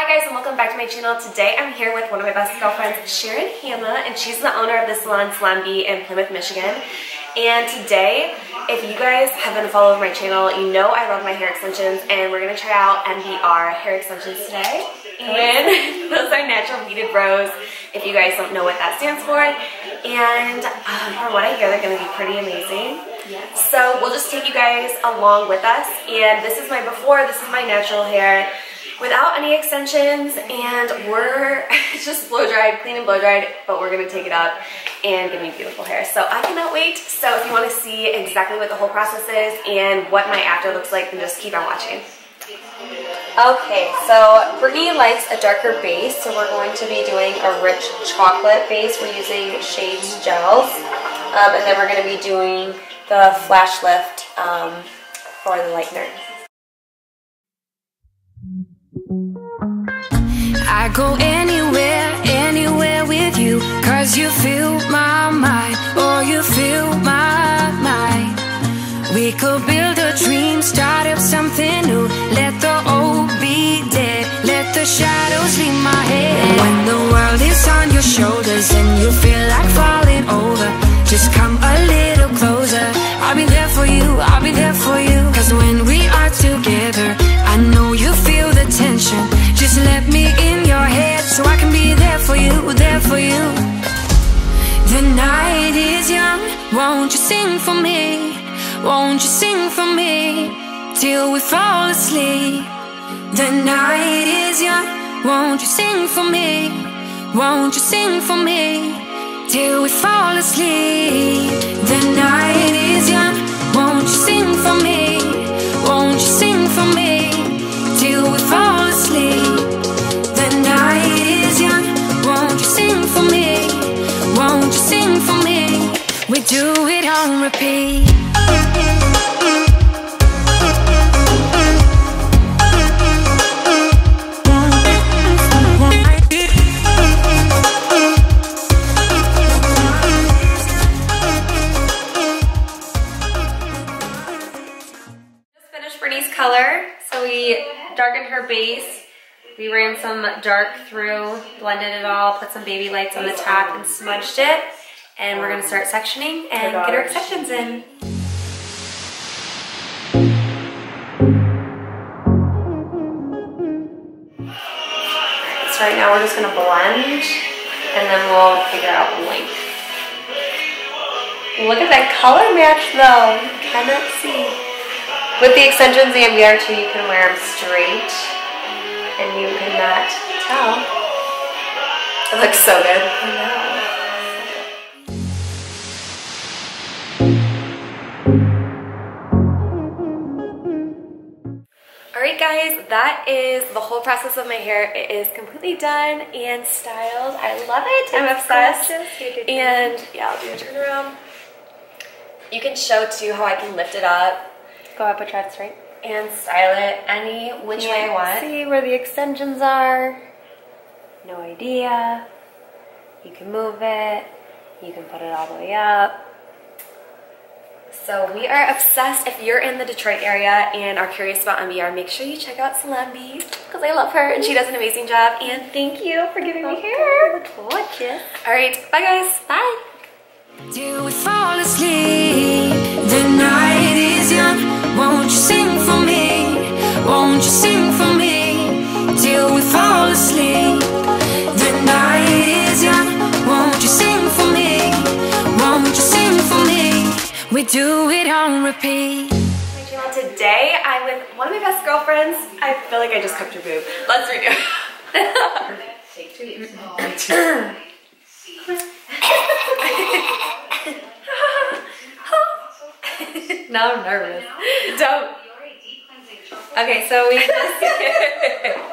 Hi guys and welcome back to my channel. Today I'm here with one of my best girlfriends, Sharon Hamma, and she's the owner of the salon Salon B in Plymouth, Michigan. And today, if you guys have been following my channel, you know I love my hair extensions and we're gonna try out NBR hair extensions today. And those are natural beaded rows, if you guys don't know what that stands for. And um, from what I hear, they're gonna be pretty amazing. Yes. So we'll just take you guys along with us. And this is my before, this is my natural hair without any extensions and we're just blow dried, clean and blow dried, but we're gonna take it up and give me beautiful hair. So I cannot wait. So if you wanna see exactly what the whole process is and what my after looks like, then just keep on watching. Okay, so Brittany likes a darker base, so we're going to be doing a rich chocolate base. We're using Shades Gels, um, and then we're going to be doing the Flash Lift um, for the lightener. I go anywhere, anywhere with you. Cause you fill my mind, or you fill my mind. We could build a dream, start up something new. Let the old be dead, let the shadows leave my head. When the world The night is young Won't you sing for me? Won't you sing for me? Till we fall asleep The night is young Won't you sing for me? Won't you sing for me? Till we fall asleep The We do it on repeat color, so we darkened her base. We ran some dark through, blended it all, put some baby lights on the top and smudged it. And we're gonna start sectioning and get our extensions in. So right now we're just gonna blend and then we'll figure out the length. Look at that color match though. you Cannot see. With the extensions VR too, you can wear them straight and you cannot tell. It looks so good. I know. Alright guys, that is the whole process of my hair. It is completely done and styled. I love it. I'm obsessed. And yeah, I'll do a turnaround. You can show too how I can lift it up Go up a try straight. and style it any which way I want. See where the extensions are. No idea. You can move it. You can put it all the way up. So we are obsessed. If you're in the Detroit area and are curious about NBR, make sure you check out Salon B because I love her and she does an amazing job. And thank you for giving me hair. Gorgeous. All right, bye guys. Bye. Till we fall asleep We do it on repeat My channel today. I'm with one of my best girlfriends. I feel like I just cooked your boob. Let's redo. it. Now I'm nervous. Don't. Okay, so we just take three.